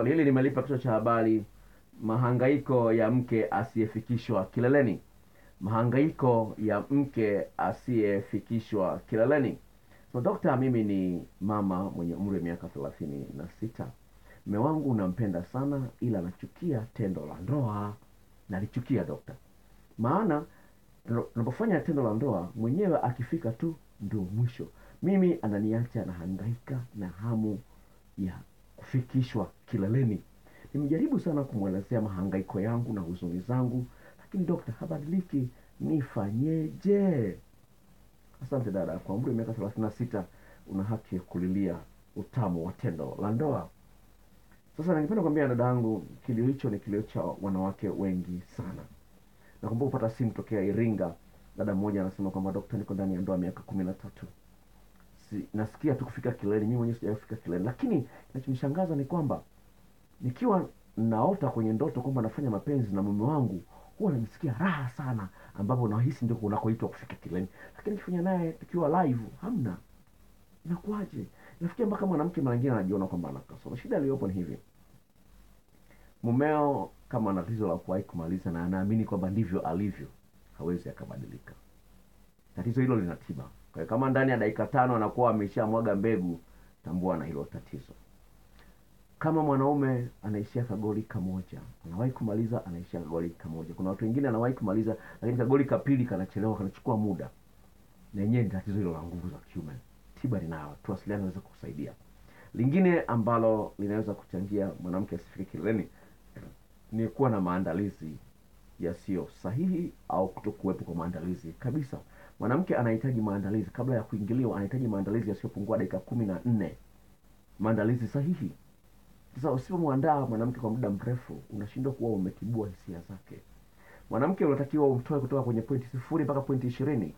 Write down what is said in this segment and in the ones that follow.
Swali hili limelipa kichwa cha habari, mahangaiko ya mke asiyefikishwa kileleni. Mahangaiko ya mke asiyefikishwa kileleni. So dokta, mimi ni mama mwenye umri wa miaka thelathini na sita. Mme wangu nampenda sana, ila anachukia tendo la ndoa. Nalichukia dokta, maana tunapofanya tendo la ndoa mwenyewe akifika tu ndio mwisho. Mimi ananiacha nahangaika na hamu ya kufikishwa kileleni. Nimejaribu sana kumwelezea mahangaiko yangu na huzuni zangu, lakini dokta habadiliki. Nifanyeje? Asante dada, kwa umri wa miaka thelathini na sita una haki ya kulilia utamu wa tendo la ndoa. Sasa ningependa kuambia dada yangu, kilio hicho ni kilio cha wanawake wengi sana. Nakumbuka kupata simu tokea Iringa, dada mmoja anasema kwamba dokta, niko ndani ya ndoa miaka kumi na tatu si, nasikia tu kufika kileleni, mimi mwenyewe sijawahi kufika kileleni, lakini kinachonishangaza ni kwamba nikiwa naota kwenye ndoto kwamba nafanya mapenzi na mume wangu huwa najisikia raha sana, ambapo nahisi ndio kunakoitwa kufika kileni lakini nikifanya naye tukiwa live hamna. Inakuwaje? Nafikia mpaka mwanamke mara nyingine anajiona kwamba ana kasoro. Shida iliyopo ni hivi, mumeo kama ana tatizo la kuwahi kumaliza na anaamini kwamba ndivyo alivyo, hawezi akabadilika. Tatizo hilo lina tiba. Kwa kama ndani ya dakika tano anakuwa ameshamwaga mbegu, tambua na hilo tatizo. Kama mwanaume anaishia kagoli kamoja, anawahi kumaliza, anaishia kagoli kamoja. Kuna watu wengine anawahi kumaliza, lakini kagoli kapili kanachelewa, kanachukua muda, na yenyewe ni tatizo hilo la nguvu za kiume. Tiba linayo, tuwasiliane, naweza kukusaidia. Lingine ambalo linaweza kuchangia mwanamke asifike kileleni ni kuwa na maandalizi yasiyo sahihi au kuto kuwepo kwa maandalizi kabisa. Mwanamke anahitaji maandalizi kabla ya kuingiliwa, anahitaji maandalizi yasiyopungua dakika kumi na nne, maandalizi sahihi. Sasa usipomwandaa mwanamke kwa muda mrefu, unashindwa kuwa umetibua hisia zake. Mwanamke unatakiwa umtoe kutoka kwenye pointi sifuri mpaka pointi ishirini.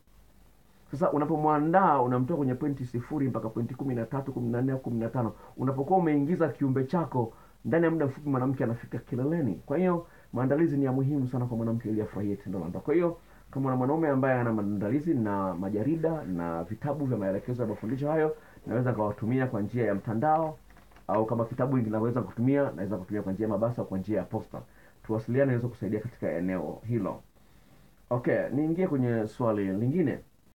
Sasa unapomwandaa unamtoa kwenye pointi sifuri mpaka pointi kumi na tatu, kumi na nne au kumi na tano. Unapokuwa umeingiza kiumbe chako ndani ya muda mfupi, mwanamke anafika kileleni. Kwa hiyo maandalizi ni ya muhimu sana kwa mwanamke ili afurahie tendo la ndoa. Kwa hiyo kama na mwanaume ambaye ana maandalizi na majarida na vitabu vya maelekezo ya mafundisho hayo, naweza kawatumia kwa njia ya mtandao, au kama kitabu kinaweza kutumia, naweza kutumia kwa njia ya mabasi au kwa njia ya posta. Tuwasiliane, naweza kusaidia katika eneo hilo. Okay, niingie kwenye swali lingine.